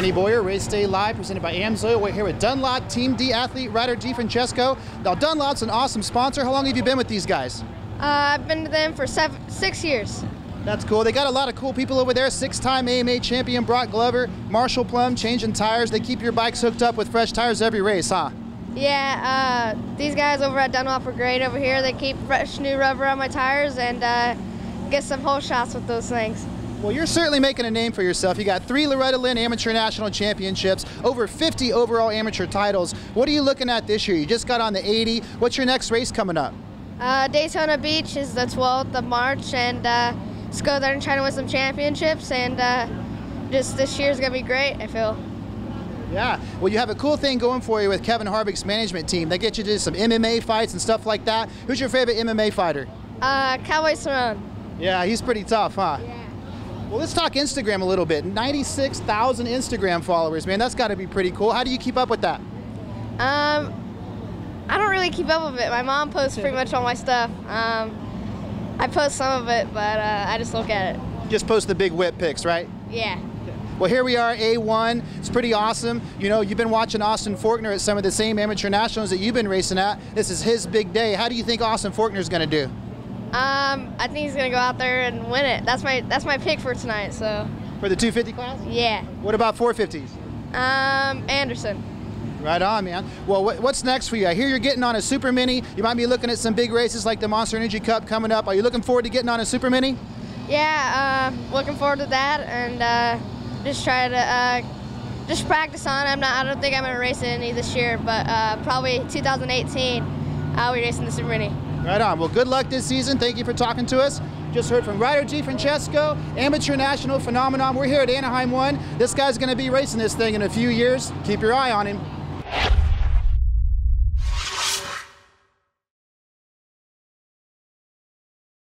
Andy Bowyer, Race Day Live, presented by AMSOIL. We're here with Dunlop Team D athlete Ryder DiFrancesco. Now, Dunlop's an awesome sponsor. How long have you been with these guys? Uh, I've been to them for seven, six years. That's cool. They got a lot of cool people over there. Six-time AMA champion Broc Glover, Marshall Plum, changing tires. They keep your bikes hooked up with fresh tires every race, huh? Yeah, uh, these guys over at Dunlop are great over here. They keep fresh new rubber on my tires and uh, get some hole shots with those things. Well, you're certainly making a name for yourself. You got three Loretta Lynn Amateur National Championships, over 50 overall amateur titles. What are you looking at this year? You just got on the 80. What's your next race coming up? Uh, Daytona Beach is the 12th of March, and uh, let's go there and try to win some championships. And uh, just this year's gonna be great. I feel. Yeah, well, you have a cool thing going for you with Kevin Harvick's management team. They get you to some MMA fights and stuff like that. Who's your favorite MMA fighter? Uh, Cowboy Cerrone. Yeah, he's pretty tough, huh? Yeah. Well, let's talk Instagram a little bit. 96,000 Instagram followers, man. That's got to be pretty cool. How do you keep up with that? Um, I don't really keep up with it. My mom posts pretty much all my stuff. Um, I post some of it, but uh, I just look at it. Just post the big whip pics, right? Yeah. Well, here we are, A1. It's pretty awesome. You know, you've been watching Austin Forkner at some of the same amateur nationals that you've been racing at. This is his big day. How do you think Austin Forkner's going to do? Um, I think he's gonna go out there and win it. That's my that's my pick for tonight. So For the 250 class? yeah. What about 450s? Um, Anderson. Right on, man. Well, what, what's next for you? I hear you're getting on a Super Mini. You might be looking at some big races like the Monster Energy Cup coming up. Are you looking forward to getting on a Super Mini? Yeah. Uh, looking forward to that and uh, just try to uh, just practice on. I'm not. I don't think I'm gonna race any this year, but uh, probably 2018. I'll be racing the Super Mini. Right on. Well, good luck this season. Thank you for talking to us. Just heard from Ryder Francesco, amateur national phenomenon. We're here at Anaheim 1. This guy's going to be racing this thing in a few years. Keep your eye on him.